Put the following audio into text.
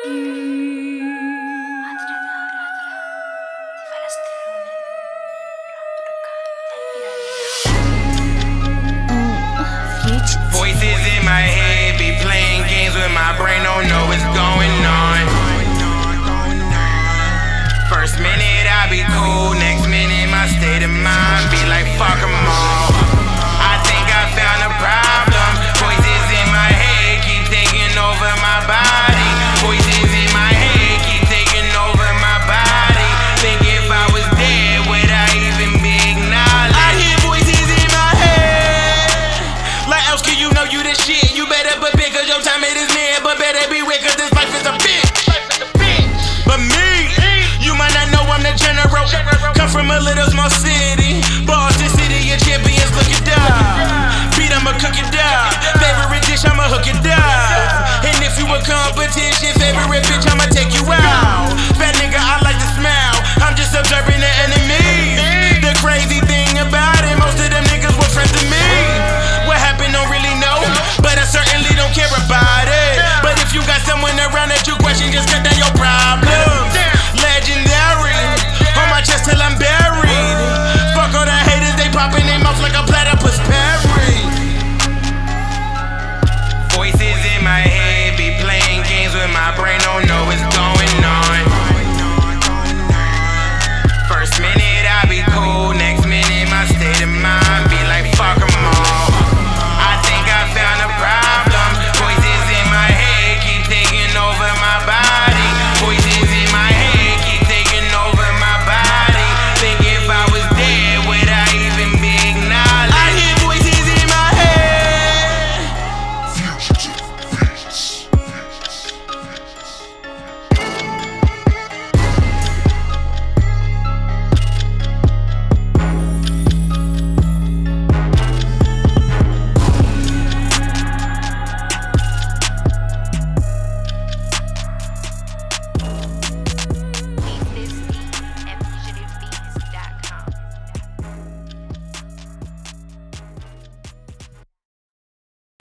Voices in my head be playing games with my brain, oh, don't know what's going on. my little's my sin.